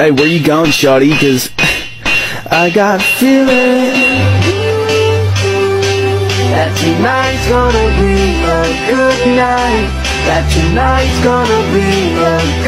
Hey, where you going, shawty? Cause I got a feeling that tonight's gonna be a good night. That tonight's gonna be a.